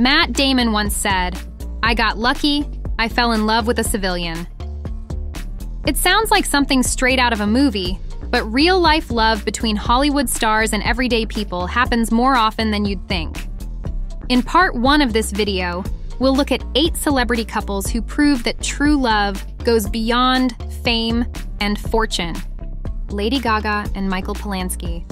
Matt Damon once said, I got lucky, I fell in love with a civilian. It sounds like something straight out of a movie, but real life love between Hollywood stars and everyday people happens more often than you'd think. In part one of this video, we'll look at eight celebrity couples who prove that true love goes beyond fame and fortune. Lady Gaga and Michael Polansky.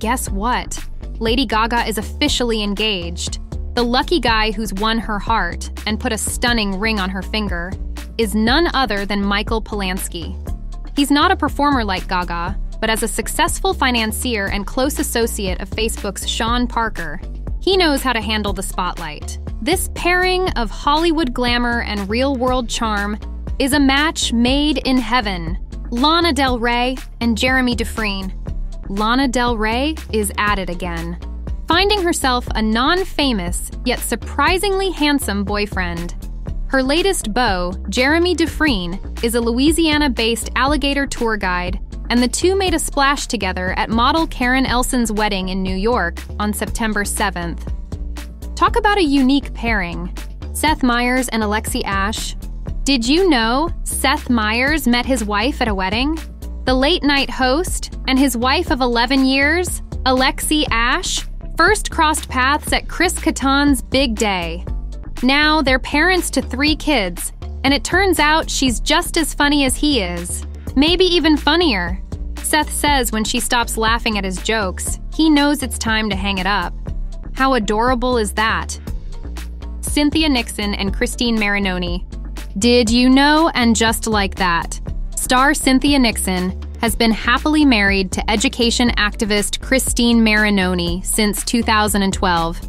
Guess what? Lady Gaga is officially engaged. The lucky guy who's won her heart and put a stunning ring on her finger is none other than Michael Polansky. He's not a performer like Gaga, but as a successful financier and close associate of Facebook's Sean Parker, he knows how to handle the spotlight. This pairing of Hollywood glamour and real world charm is a match made in heaven. Lana Del Rey and Jeremy Dufrene. Lana Del Rey is at it again, finding herself a non famous yet surprisingly handsome boyfriend. Her latest beau, Jeremy Dufrene, is a Louisiana based alligator tour guide, and the two made a splash together at model Karen Elson's wedding in New York on September 7th. Talk about a unique pairing. Seth Meyers and Alexi Ashe. Did you know Seth Meyers met his wife at a wedding? The late night host and his wife of 11 years, Alexi Ashe, first crossed paths at Chris Kattan's big day. Now they're parents to three kids, and it turns out she's just as funny as he is. Maybe even funnier. Seth says when she stops laughing at his jokes, he knows it's time to hang it up. How adorable is that? Cynthia Nixon and Christine Marinoni. Did you know? And just like that, star Cynthia Nixon has been happily married to education activist Christine Marinoni since 2012.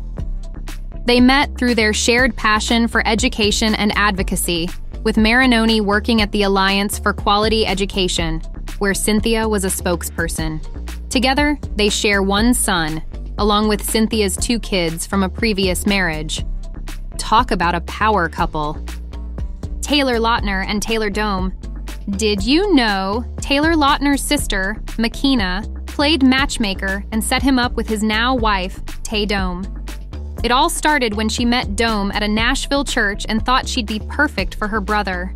They met through their shared passion for education and advocacy, with Marinoni working at the Alliance for Quality Education, where Cynthia was a spokesperson. Together, they share one son, along with Cynthia's two kids from a previous marriage. Talk about a power couple. Taylor Lautner and Taylor Dome. Did you know Taylor Lautner's sister, Makena, played matchmaker and set him up with his now wife, Tay Dome? It all started when she met Dome at a Nashville church and thought she'd be perfect for her brother.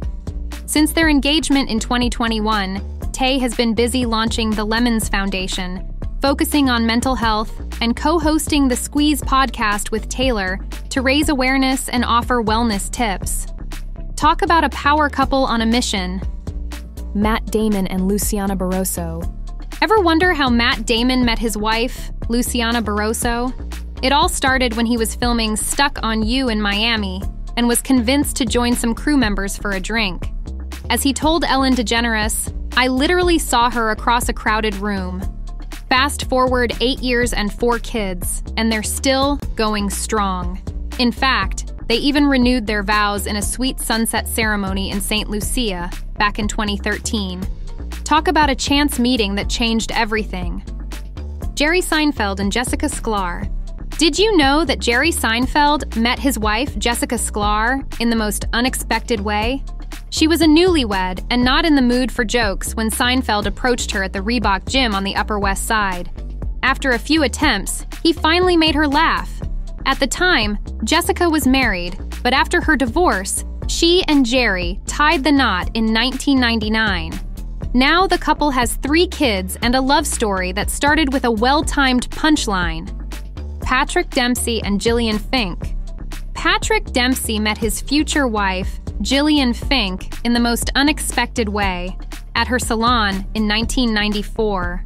Since their engagement in 2021, Tay has been busy launching the Lemons Foundation, focusing on mental health, and co hosting the Squeeze podcast with Taylor to raise awareness and offer wellness tips. Talk about a power couple on a mission. Matt Damon and Luciana Barroso. Ever wonder how Matt Damon met his wife, Luciana Barroso? It all started when he was filming Stuck on You in Miami and was convinced to join some crew members for a drink. As he told Ellen DeGeneres, I literally saw her across a crowded room. Fast forward eight years and four kids, and they're still going strong. In fact, they even renewed their vows in a sweet sunset ceremony in St. Lucia back in 2013. Talk about a chance meeting that changed everything. Jerry Seinfeld and Jessica Sklar did you know that Jerry Seinfeld met his wife, Jessica Sklar, in the most unexpected way? She was a newlywed and not in the mood for jokes when Seinfeld approached her at the Reebok gym on the Upper West Side. After a few attempts, he finally made her laugh. At the time, Jessica was married, but after her divorce, she and Jerry tied the knot in 1999. Now the couple has three kids and a love story that started with a well timed punchline. Patrick Dempsey and Jillian Fink. Patrick Dempsey met his future wife, Jillian Fink, in the most unexpected way at her salon in 1994.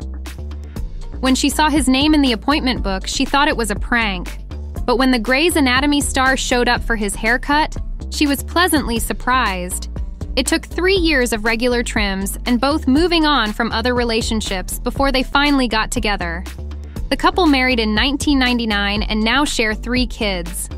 When she saw his name in the appointment book, she thought it was a prank. But when the Grey's Anatomy star showed up for his haircut, she was pleasantly surprised. It took three years of regular trims and both moving on from other relationships before they finally got together. The couple married in 1999 and now share three kids